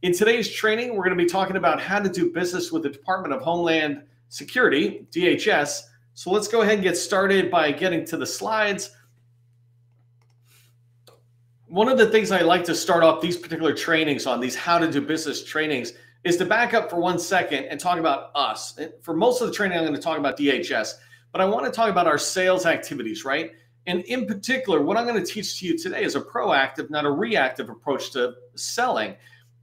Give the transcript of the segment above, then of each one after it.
In today's training, we're going to be talking about how to do business with the Department of Homeland Security, DHS. So let's go ahead and get started by getting to the slides. One of the things I like to start off these particular trainings on, these how to do business trainings, is to back up for one second and talk about us. For most of the training, I'm going to talk about DHS, but I want to talk about our sales activities, right? And in particular, what I'm going to teach to you today is a proactive, not a reactive approach to selling.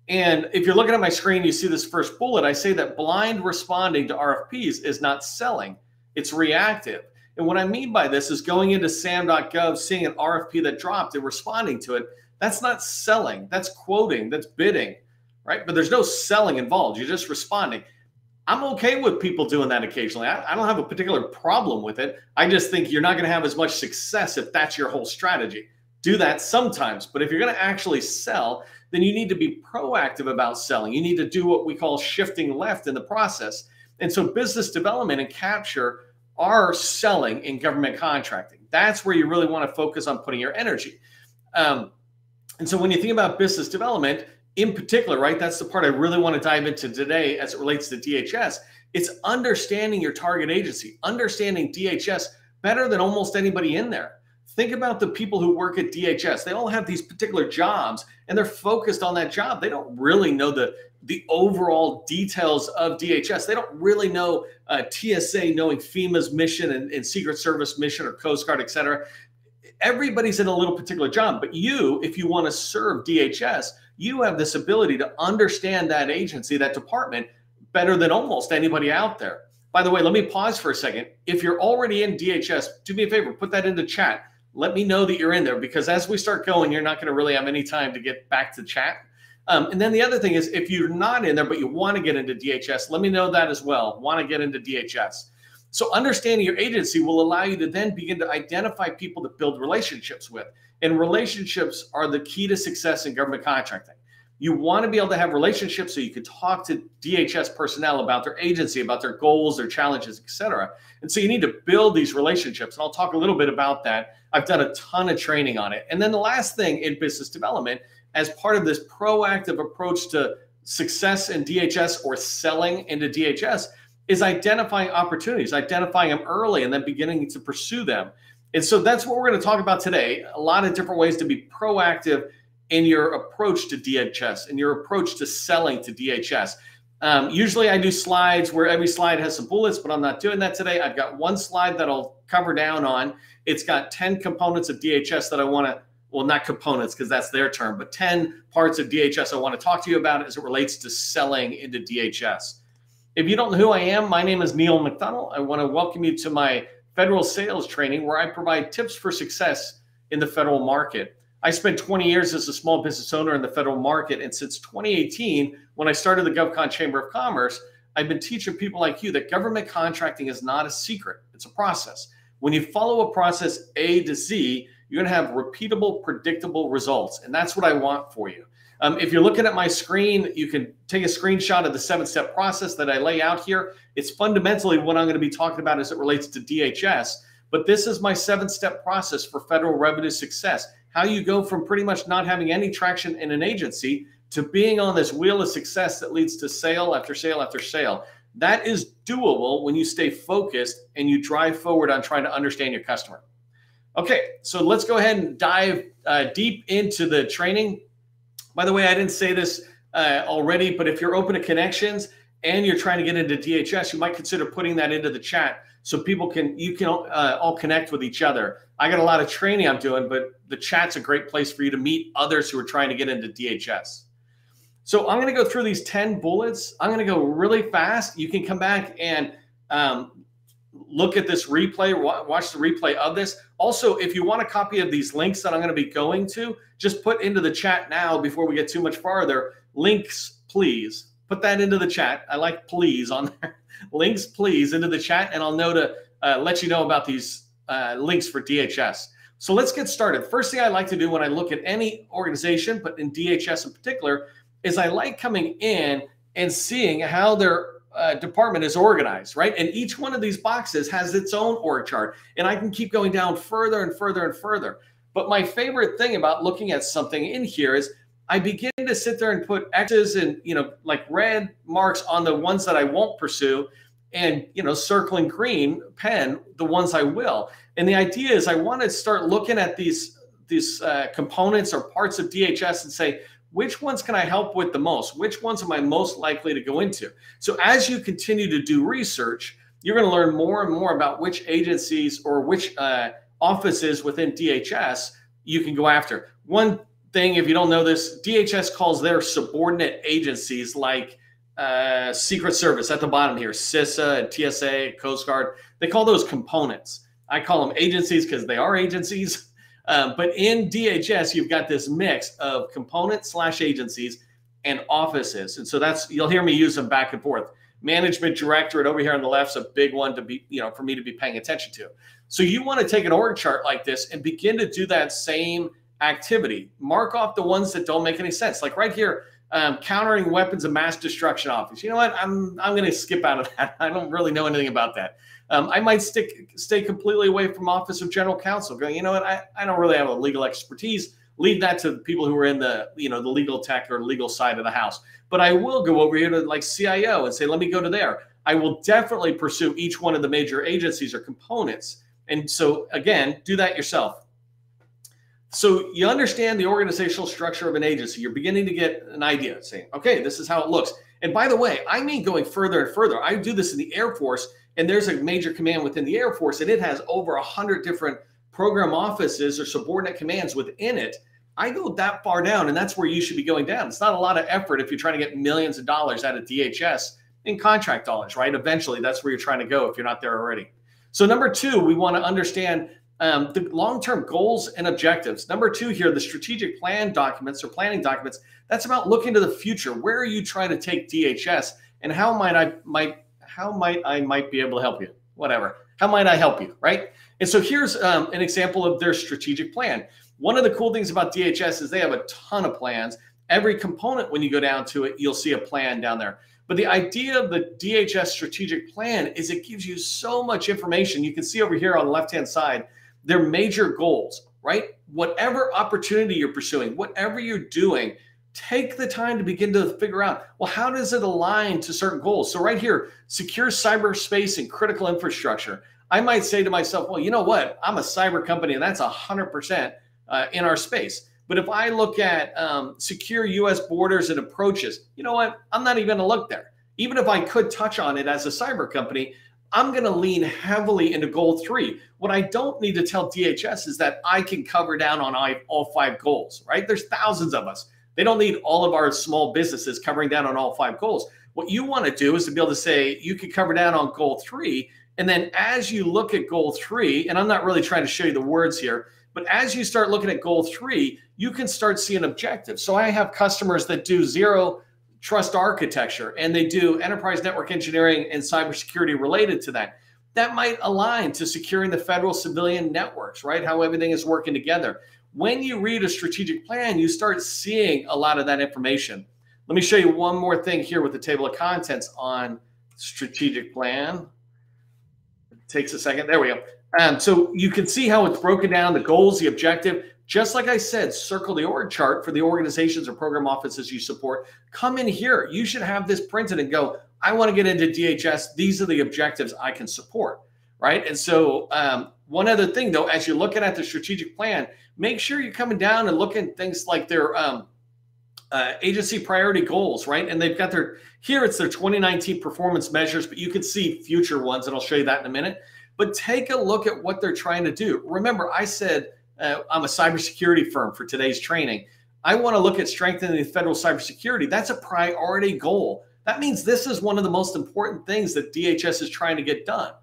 And if you're looking at my screen, you see this first bullet. I say that blind responding to RFPs is not selling, it's reactive. And what I mean by this is going into sam.gov, seeing an RFP that dropped and responding to it. That's not selling, that's quoting, that's bidding, right? But there's no selling involved. You're just responding. I'm okay with people doing that occasionally. I, I don't have a particular problem with it. I just think you're not going to have as much success if that's your whole strategy. Do that sometimes. But if you're going to actually sell, then you need to be proactive about selling. You need to do what we call shifting left in the process. And so business development and capture are selling in government contracting. That's where you really want to focus on putting your energy. Um, and so when you think about business development, in particular, right, that's the part I really want to dive into today as it relates to DHS. It's understanding your target agency, understanding DHS better than almost anybody in there. Think about the people who work at DHS. They all have these particular jobs and they're focused on that job. They don't really know the the overall details of DHS. They don't really know uh, TSA knowing FEMA's mission and, and Secret Service mission or Coast Guard, et cetera. Everybody's in a little particular job, but you, if you want to serve DHS, you have this ability to understand that agency, that department better than almost anybody out there. By the way, let me pause for a second. If you're already in DHS, do me a favor, put that into chat let me know that you're in there because as we start going, you're not going to really have any time to get back to chat. Um, and then the other thing is, if you're not in there but you want to get into DHS, let me know that as well. Want to get into DHS. So understanding your agency will allow you to then begin to identify people to build relationships with. And relationships are the key to success in government contracting. You want to be able to have relationships so you can talk to DHS personnel about their agency, about their goals, their challenges, et cetera. And so you need to build these relationships. And I'll talk a little bit about that. I've done a ton of training on it. And then the last thing in business development, as part of this proactive approach to success in DHS or selling into DHS, is identifying opportunities, identifying them early, and then beginning to pursue them. And so that's what we're going to talk about today. A lot of different ways to be proactive in your approach to DHS and your approach to selling to DHS. Um, usually I do slides where every slide has some bullets, but I'm not doing that today. I've got one slide that I'll cover down on. It's got 10 components of DHS that I want to, well, not components because that's their term, but 10 parts of DHS I want to talk to you about as it relates to selling into DHS. If you don't know who I am, my name is Neil McDonnell. I want to welcome you to my federal sales training where I provide tips for success in the federal market. I spent 20 years as a small business owner in the federal market. And since 2018, when I started the GovCon Chamber of Commerce, I've been teaching people like you that government contracting is not a secret, it's a process. When you follow a process A to Z, you're going to have repeatable, predictable results. And that's what I want for you. Um, if you're looking at my screen, you can take a screenshot of the seven step process that I lay out here. It's fundamentally what I'm going to be talking about as it relates to DHS. But this is my seven step process for federal revenue success how you go from pretty much not having any traction in an agency to being on this wheel of success that leads to sale after sale after sale. That is doable when you stay focused and you drive forward on trying to understand your customer. Okay, so let's go ahead and dive uh, deep into the training. By the way, I didn't say this uh, already, but if you're open to connections and you're trying to get into DHS, you might consider putting that into the chat so people can you can uh, all connect with each other. I got a lot of training I'm doing, but the chat's a great place for you to meet others who are trying to get into DHS. So I'm going to go through these 10 bullets. I'm going to go really fast. You can come back and um, look at this replay, watch the replay of this. Also, if you want a copy of these links that I'm going to be going to, just put into the chat now before we get too much farther. Links, please. Put that into the chat. I like please on there links, please, into the chat, and I'll know to uh, let you know about these uh, links for DHS. So let's get started. First thing I like to do when I look at any organization, but in DHS in particular, is I like coming in and seeing how their uh, department is organized, right? And each one of these boxes has its own org chart. And I can keep going down further and further and further. But my favorite thing about looking at something in here is I begin to sit there and put X's and, you know, like red marks on the ones that I won't pursue and, you know, circling green pen, the ones I will. And the idea is I want to start looking at these, these uh, components or parts of DHS and say, which ones can I help with the most? Which ones am I most likely to go into? So as you continue to do research, you're going to learn more and more about which agencies or which uh, offices within DHS you can go after. One thing, if you don't know this, DHS calls their subordinate agencies like uh, Secret Service at the bottom here, CISA and TSA, Coast Guard. They call those components. I call them agencies because they are agencies. Um, but in DHS, you've got this mix of components slash agencies and offices. And so that's, you'll hear me use them back and forth. Management directorate over here on the left is a big one to be, you know, for me to be paying attention to. So you want to take an org chart like this and begin to do that same activity. Mark off the ones that don't make any sense. Like right here, um, countering weapons of mass destruction office. You know what? I'm I'm going to skip out of that. I don't really know anything about that. Um, I might stick stay completely away from Office of General Counsel. Going, you know what? I, I don't really have a legal expertise. Leave that to the people who are in the you know the legal tech or legal side of the house. But I will go over here to like CIO and say, let me go to there. I will definitely pursue each one of the major agencies or components. And so again, do that yourself. So you understand the organizational structure of an agency. You're beginning to get an idea, saying, okay, this is how it looks. And by the way, I mean going further and further. I do this in the Air Force, and there's a major command within the Air Force, and it has over a hundred different program offices or subordinate commands within it. I go that far down, and that's where you should be going down. It's not a lot of effort if you're trying to get millions of dollars out of DHS in contract dollars, right? Eventually, that's where you're trying to go if you're not there already. So, number two, we want to understand um, the long-term goals and objectives. Number two here, the strategic plan documents or planning documents. That's about looking to the future. Where are you trying to take DHS, and how might I might how might I might be able to help you? Whatever. How might I help you? Right. And so here's um, an example of their strategic plan. One of the cool things about DHS is they have a ton of plans. Every component, when you go down to it, you'll see a plan down there. But the idea of the DHS strategic plan is it gives you so much information. You can see over here on the left hand side their major goals, right? Whatever opportunity you're pursuing, whatever you're doing, take the time to begin to figure out well, how does it align to certain goals? So, right here, secure cyberspace and critical infrastructure. I might say to myself, well, you know what? I'm a cyber company and that's 100% uh, in our space. But if I look at um, secure US borders and approaches, you know what? I'm not even going to look there. Even if I could touch on it as a cyber company, I'm going to lean heavily into goal three. What I don't need to tell DHS is that I can cover down on all five goals, right? There's thousands of us. They don't need all of our small businesses covering down on all five goals. What you want to do is to be able to say, you can cover down on goal three. And then as you look at goal three, and I'm not really trying to show you the words here, but as you start looking at goal three, you can start seeing objectives. So I have customers that do zero trust architecture and they do enterprise network engineering and cybersecurity related to that. That might align to securing the federal civilian networks, right? How everything is working together. When you read a strategic plan, you start seeing a lot of that information. Let me show you one more thing here with the table of contents on strategic plan. It takes a second. There we go. Um, so you can see how it's broken down, the goals, the objective. Just like I said, circle the org chart for the organizations or program offices you support. Come in here. You should have this printed and go, I want to get into DHS. These are the objectives I can support. Right. And so, um, one other thing though, as you're looking at the strategic plan, make sure you're coming down and looking things like their um, uh, agency priority goals, right? And they've got their here, it's their 2019 performance measures, but you can see future ones, and I'll show you that in a minute. But take a look at what they're trying to do. Remember, I said uh, I'm a cybersecurity firm for today's training. I want to look at strengthening the federal cybersecurity. That's a priority goal. That means this is one of the most important things that DHS is trying to get done.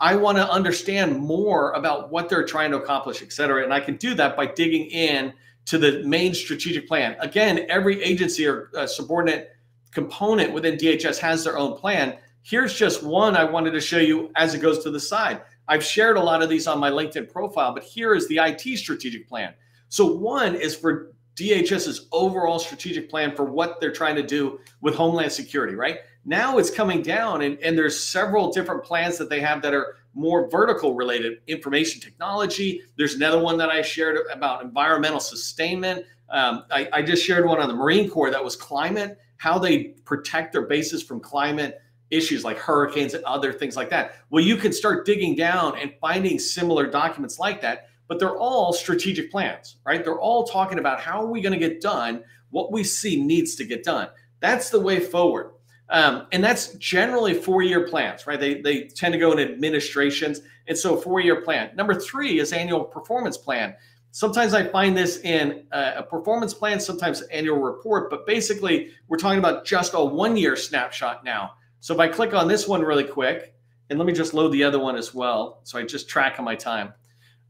I want to understand more about what they're trying to accomplish, et cetera. And I can do that by digging in to the main strategic plan. Again, every agency or uh, subordinate component within DHS has their own plan. Here's just one I wanted to show you as it goes to the side. I've shared a lot of these on my LinkedIn profile, but here is the IT strategic plan. So one is for DHS's overall strategic plan for what they're trying to do with Homeland Security, right? Now it's coming down and, and there's several different plans that they have that are more vertical related information technology. There's another one that I shared about environmental sustainment, Um, I, I just shared one on the Marine Corps that was climate, how they protect their bases from climate issues like hurricanes and other things like that. Well, you can start digging down and finding similar documents like that, but they're all strategic plans, right? They're all talking about how are we going to get done what we see needs to get done. That's the way forward. Um, and that's generally four-year plans, right? They, they tend to go in administrations. And so four-year plan. Number three is annual performance plan. Sometimes I find this in a performance plan, sometimes annual report, but basically we're talking about just a one-year snapshot now. So if I click on this one really quick, and let me just load the other one as well, so I just track on my time.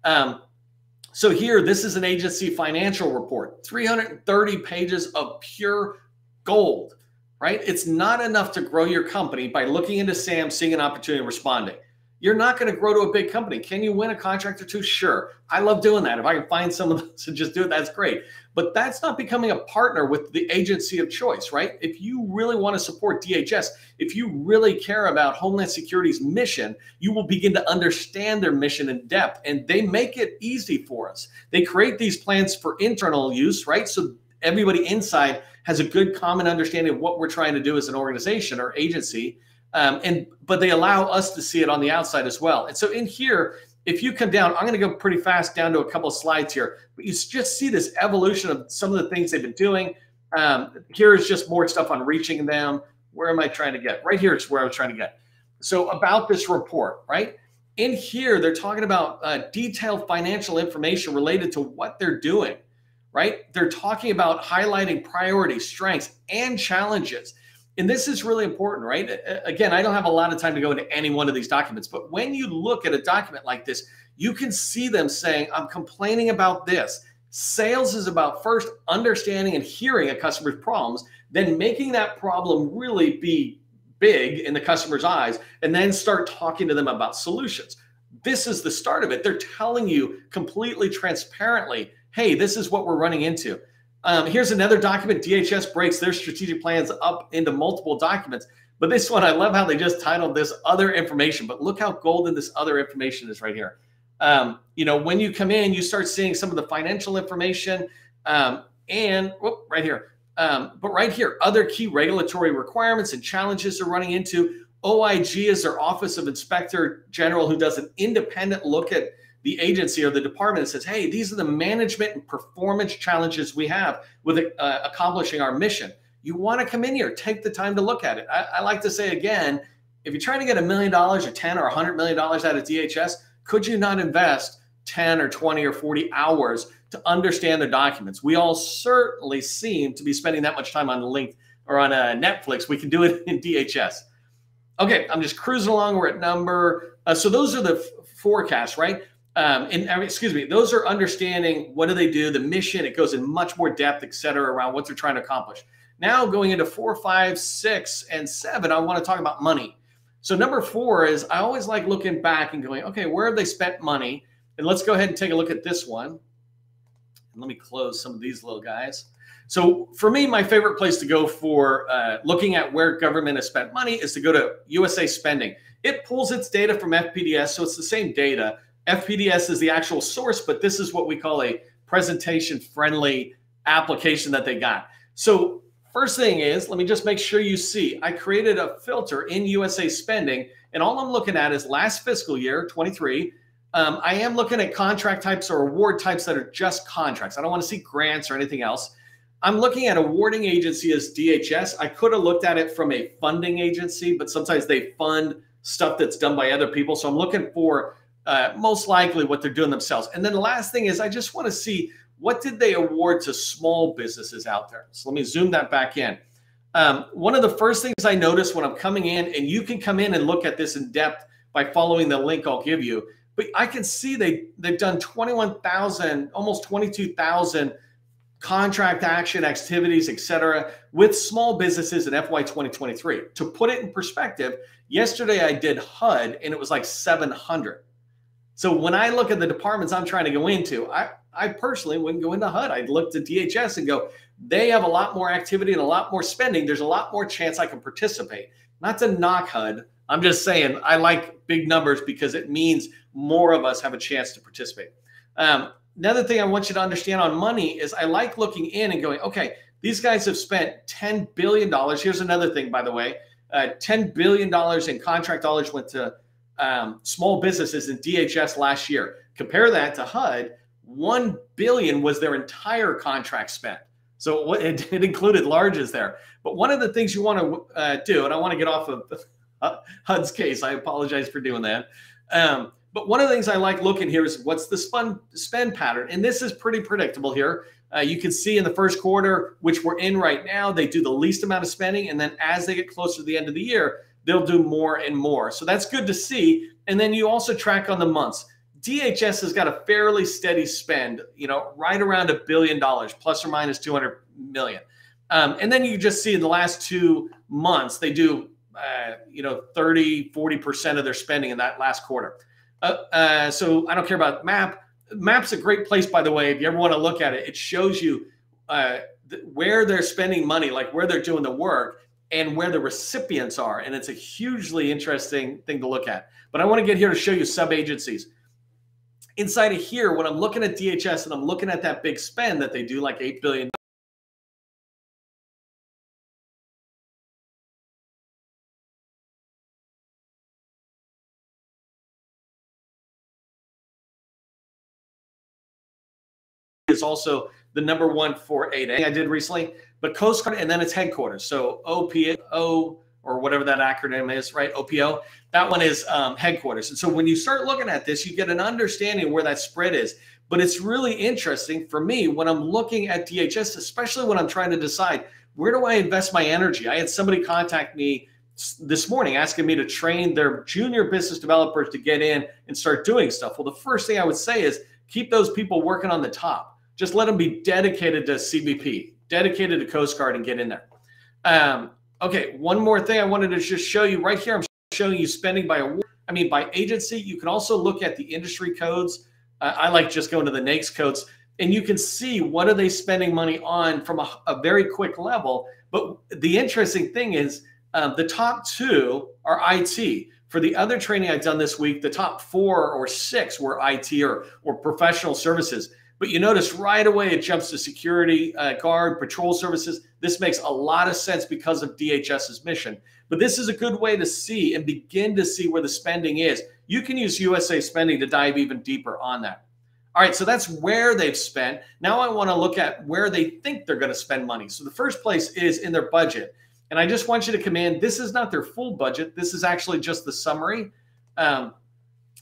Um, so here, this is an agency financial report, 330 pages of pure gold, right? It's not enough to grow your company by looking into SAM, seeing an opportunity, responding. You're not going to grow to a big company. Can you win a contract or two? Sure. I love doing that. If I can find someone to just do it, that's great. But that's not becoming a partner with the agency of choice, right? If you really want to support DHS, if you really care about Homeland Security's mission, you will begin to understand their mission in depth. And they make it easy for us. They create these plans for internal use, right? So everybody inside has a good common understanding of what we're trying to do as an organization or agency um, and but they allow us to see it on the outside as well. And so in here, if you come down, I'm going to go pretty fast down to a couple of slides here, but you just see this evolution of some of the things they've been doing. Um, here is just more stuff on reaching them. Where am I trying to get? Right here is where I was trying to get. So about this report, right? In here, they're talking about uh, detailed financial information related to what they're doing, right? They're talking about highlighting priorities, strengths, and challenges and this is really important, right? Again, I don't have a lot of time to go into any one of these documents, but when you look at a document like this, you can see them saying, I'm complaining about this. Sales is about first understanding and hearing a customer's problems, then making that problem really be big in the customer's eyes, and then start talking to them about solutions. This is the start of it. They're telling you completely transparently, hey, this is what we're running into. Um, here's another document. DHS breaks their strategic plans up into multiple documents. But this one, I love how they just titled this other information. But look how golden this other information is right here. Um, you know, when you come in, you start seeing some of the financial information um, and whoop, right here. Um, but right here, other key regulatory requirements and challenges they're running into. OIG is their Office of Inspector General, who does an independent look at the agency or the department says, hey, these are the management and performance challenges we have with uh, accomplishing our mission. You want to come in here, take the time to look at it. I, I like to say again, if you're trying to get a million dollars or 10 or 100 million dollars out of DHS, could you not invest 10 or 20 or 40 hours to understand the documents? We all certainly seem to be spending that much time on Link or on uh, Netflix. We can do it in DHS. Okay, I'm just cruising along. We're at number. Uh, so those are the f- forecasts, right? Um, and I mean, excuse me, those are understanding what do they do, the mission. It goes in much more depth, et cetera, around what they're trying to accomplish. Now, going into four, five, six, and seven, I want to talk about money. So, number four is I always like looking back and going, okay, where have they spent money? And let's go ahead and take a look at this one. And let me close some of these little guys. So, for me, my favorite place to go for uh, looking at where government has spent money is to go to USA Spending. It pulls its data from FPDS, so it's the same data FPDS is the actual source, but this is what we call a presentation friendly application that they got. So first thing is, let me just make sure you see, I created a filter in USA spending and all I'm looking at is last fiscal year, 23. Um, I am looking at contract types or award types that are just contracts. I don't want to see grants or anything else. I'm looking at awarding agency as DHS. I could have looked at it from a funding agency, but sometimes they fund stuff that's done by other people. So I'm looking for uh, most likely what they're doing themselves. And then the last thing is I just want to see what did they award to small businesses out there. So let me zoom that back in. Um, one of the first things I notice when I'm coming in, and you can come in and look at this in depth by following the link I'll give you, but I can see they they've done 21,000, almost 22,000 contract action activities, et cetera, with small businesses in FY 2023. To put it in perspective, yesterday I did HUD and it was like 700. So when I look at the departments I'm trying to go into, I, I personally wouldn't go into HUD. I'd look to DHS and go, they have a lot more activity and a lot more spending. There's a lot more chance I can participate. Not to knock HUD. I'm just saying I like big numbers because it means more of us have a chance to participate. Um, another thing I want you to understand on money is I like looking in and going, okay, these guys have spent $10 billion. Here's another thing, by the way uh, $10 billion in contract dollars went to um, small businesses in DHS last year. Compare that to HUD, 1 billion was their entire contract spent. So it, it included larges there. But one of the things you want to uh, do, and I want to get off of HUD's case, I apologize for doing that. Um, but one of the things I like looking here is what's the spend, spend pattern. And this is pretty predictable here. Uh, you can see in the first quarter, which we're in right now, they do the least amount of spending. And then as they get closer to the end of the year, they'll do more and more. So that's good to see. And then you also track on the months. DHS has got a fairly steady spend, you know, right around a billion dollars, plus or minus 200 million. Um, and then you just see in the last two months, they do, uh, you know, 30, 40% of their spending in that last quarter. Uh, uh, so I don't care about MAP. MAP's a great place, by the way. If you ever want to look at it, it shows you uh, th- where they're spending money, like where they're doing the work and where the recipients are. And it's a hugely interesting thing to look at. But I want to get here to show you sub agencies. Inside of here, when I'm looking at DHS and I'm looking at that big spend that they do, like 8 billion is also the number one for 8A I did recently, but Coast Guard and then its headquarters. So OPO or whatever that acronym is, right? OPO. That one is um, headquarters. And so when you start looking at this, you get an understanding where that spread is. But it's really interesting for me when I'm looking at DHS, especially when I'm trying to decide where do I invest my energy. I had somebody contact me this morning asking me to train their junior business developers to get in and start doing stuff. Well, the first thing I would say is keep those people working on the top just let them be dedicated to CBP, dedicated to Coast Guard, and get in there. Um, okay, one more thing I wanted to just show you right here. I'm showing you spending by award. I mean, by agency. You can also look at the industry codes. Uh, I like just going to the NAICS codes, and you can see what are they spending money on from a, a very quick level. But the interesting thing is, um, the top two are IT. For the other training I've done this week, the top four or six were IT or, or professional services. But you notice right away it jumps to security uh, guard, patrol services. This makes a lot of sense because of DHS's mission. But this is a good way to see and begin to see where the spending is. You can use USA spending to dive even deeper on that. All right, so that's where they've spent. Now I want to look at where they think they're going to spend money. So the first place is in their budget. And I just want you to come in. This is not their full budget. This is actually just the summary. Um,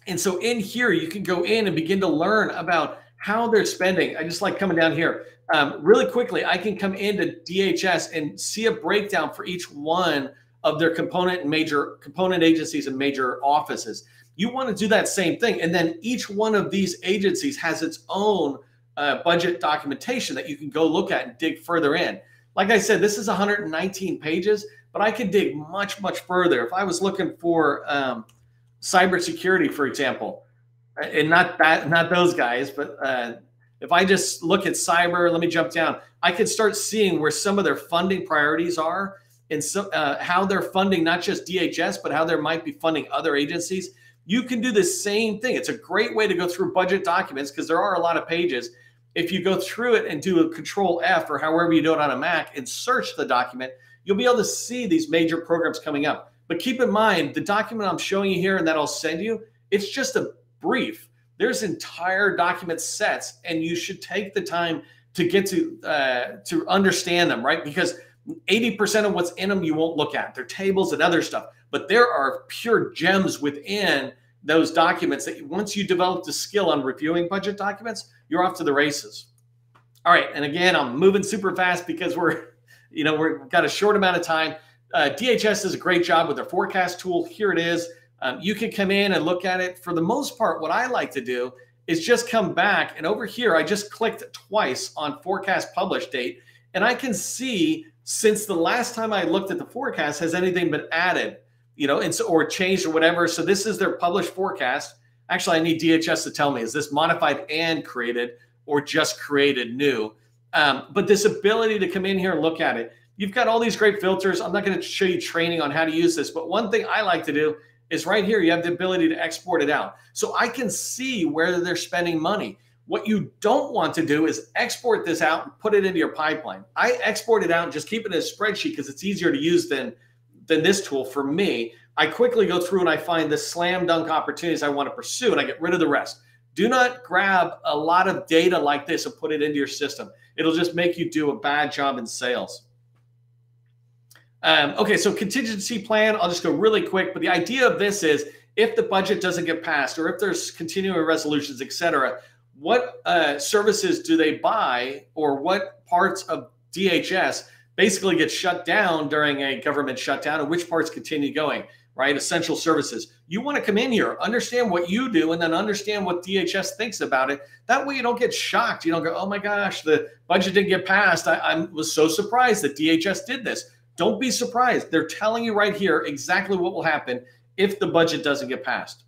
and so in here, you can go in and begin to learn about how they're spending. I just like coming down here. Um, really quickly, I can come into DHS and see a breakdown for each one of their component and major component agencies and major offices. You want to do that same thing. And then each one of these agencies has its own uh, budget documentation that you can go look at and dig further in. Like I said, this is 119 pages, but I could dig much, much further. If I was looking for um, cybersecurity, for example, and not that not those guys but uh, if i just look at cyber let me jump down. I can start seeing where some of their funding priorities are and so, uh, how they're funding not just dhs but how they might be funding other agencies. You can do the same thing. It's a great way to go through budget documents because there are a lot of pages. If you go through it and do a control f or however you do it on a mac and search the document you'll be able to see these major programs coming up. But keep in mind the document i'm showing you here and that i'll send you it's just a brief. There's entire document sets, and you should take the time to get to uh, to understand them, right? Because 80% of what's in them you won't look at. They're tables and other stuff, but there are pure gems within those documents that once you develop the skill on reviewing budget documents, you're off to the races. All right, and again, I'm moving super fast because we're, you know, we've got a short amount of time. Uh, DHS does a great job with their forecast tool. Here it is. Um, you can come in and look at it. For the most part, what I like to do is just come back and over here, I just clicked twice on forecast publish date, and I can see since the last time I looked at the forecast, has anything been added, you know, and so or changed or whatever. So this is their published forecast. Actually, I need DHS to tell me is this modified and created or just created new? Um, but this ability to come in here and look at it, you've got all these great filters. I'm not going to show you training on how to use this, but one thing I like to do is right here. You have the ability to export it out. So I can see where they're spending money. What you don't want to do is export this out and put it into your pipeline. I export it out and just keep it in a spreadsheet because it's easier to use than than this tool for me. I quickly go through and I find the slam dunk opportunities I want to pursue and I get rid of the rest. Do not grab a lot of data like this and put it into your system. It'll just make you do a bad job in sales. Um, okay, so contingency plan, I'll just go really quick, but the idea of this is if the budget doesn't get passed or if there's continuing resolutions, et cetera, what uh, services do they buy or what parts of DHS basically get shut down during a government shutdown and which parts continue going, right? Essential services. You want to come in here, understand what you do, and then understand what DHS thinks about it. That way you don't get shocked. You don't go, oh my gosh, the budget didn't get passed. I, I was so surprised that DHS did this. Don't be surprised. They're telling you right here exactly what will happen if the budget doesn't get passed.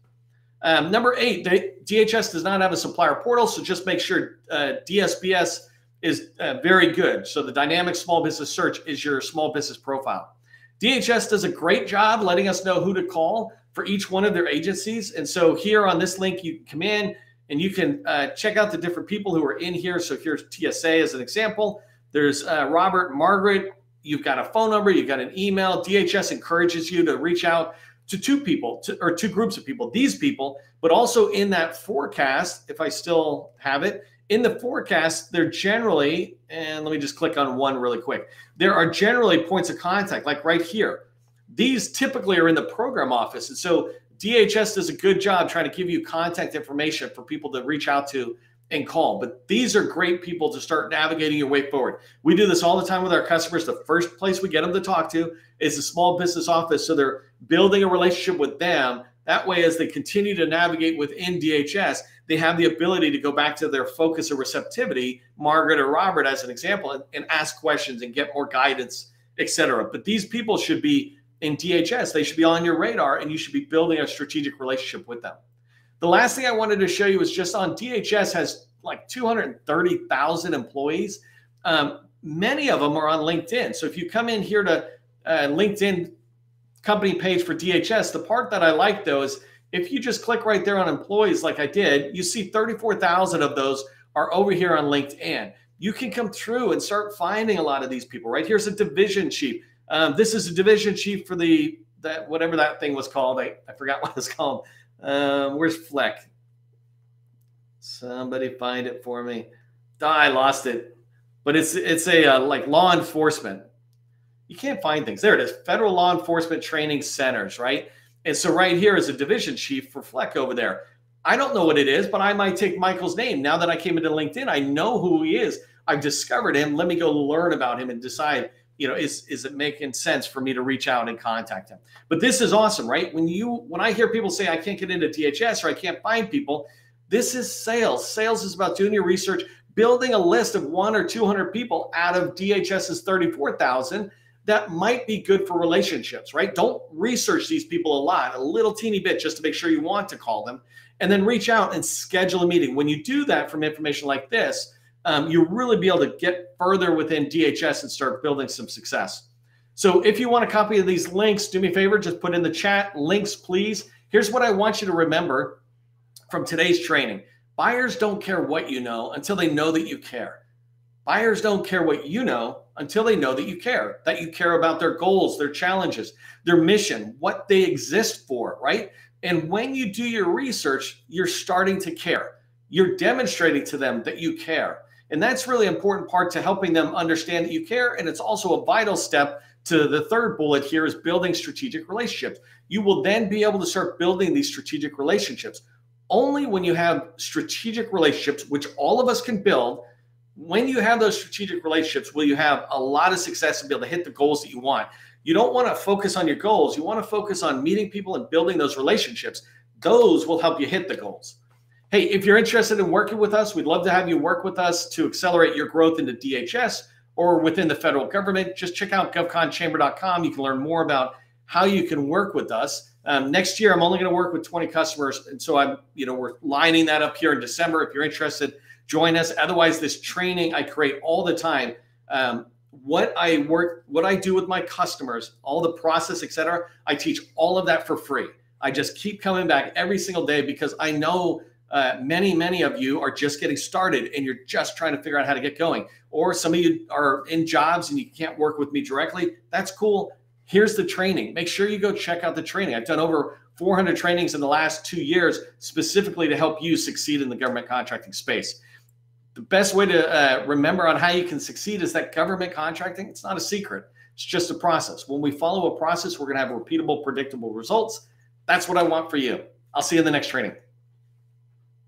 Um, number eight, DHS does not have a supplier portal, so just make sure uh, DSBS is uh, very good. So the dynamic small business search is your small business profile. DHS does a great job letting us know who to call for each one of their agencies. And so here on this link, you come in and you can uh, check out the different people who are in here. So here's TSA as an example. There's uh, Robert, Margaret. You've got a phone number, you've got an email. DHS encourages you to reach out to two people to, or two groups of people, these people, but also in that forecast, if I still have it, in the forecast, they're generally, and let me just click on one really quick. There are generally points of contact, like right here. These typically are in the program office. And so DHS does a good job trying to give you contact information for people to reach out to and call. But these are great people to start navigating your way forward. We do this all the time with our customers. The first place we get them to talk to is the small business office. So they're building a relationship with them. That way, as they continue to navigate within DHS, they have the ability to go back to their focus or receptivity, Margaret or Robert, as an example, and, and ask questions and get more guidance, etc. But these people should be in DHS. They should be on your radar, and you should be building a strategic relationship with them. The last thing I wanted to show you is just on DHS has like 230,000 employees. Um, many of them are on LinkedIn. So if you come in here to uh, LinkedIn company page for DHS, the part that I like though is if you just click right there on employees like I did, you see 34,000 of those are over here on LinkedIn. You can come through and start finding a lot of these people. Right here's a division chief. Um, this is a division chief for the that whatever that thing was called. I, I forgot what it's called. Um, where's Fleck? Somebody find it for me. Oh, I lost it, but it's it's a uh, like law enforcement. You can't find things. There it is. Federal Law Enforcement Training Centers, right? And so right here is a division chief for Fleck over there. I don't know what it is, but I might take Michael's name. Now that I came into LinkedIn, I know who he is. I've discovered him. Let me go learn about him and decide you know is is it making sense for me to reach out and contact him? But this is awesome right? When you when i hear people say i can't get into dhs or i can't find people this is sales. Sales is about doing your research building a list of one or 200 people out of dhs's 34000 that might be good for relationships right? Don't research these people a lot a little teeny bit just to make sure you want to call them and then reach out and schedule a meeting. When you do that from information like this um, you really be able to get further within DHS and start building some success. So if you want a copy of these links, do me a favor, just put in the chat links, please. Here's what I want you to remember from today's training. Buyers don't care what you know until they know that you care. Buyers don't care what you know until they know that you care, that you care about their goals, their challenges, their mission, what they exist for, right? And when you do your research, you're starting to care. You're demonstrating to them that you care. And that's really important part to helping them understand that you care. And it's also a vital step to the third bullet here is building strategic relationships. You will then be able to start building these strategic relationships. Only when you have strategic relationships, which all of us can build, when you have those strategic relationships, will you have a lot of success and be able to hit the goals that you want. You don't want to focus on your goals. You want to focus on meeting people and building those relationships. Those will help you hit the goals. Hey, if you're interested in working with us, we'd love to have you work with us to accelerate your growth into DHS or within the federal government. Just check out govconchamber.com. You can learn more about how you can work with us. Um, next year, I'm only going to work with 20 customers, and so I'm, you know, we're lining that up here in December. If you're interested, join us. Otherwise, this training I create all the time. Um, what I work, what I do with my customers, all the process, etc. I teach all of that for free. I just keep coming back every single day because I know uh, many, many of you are just getting started and you're just trying to figure out how to get going. Or some of you are in jobs and you can't work with me directly. That's cool. Here's the training. Make sure you go check out the training. I've done over 400 trainings in the last two years specifically to help you succeed in the government contracting space. The best way to uh, remember on how you can succeed is that government contracting, it's not a secret. It's just a process. When we follow a process, we're going to have repeatable, predictable results. That's what I want for you. I'll see you in the next training.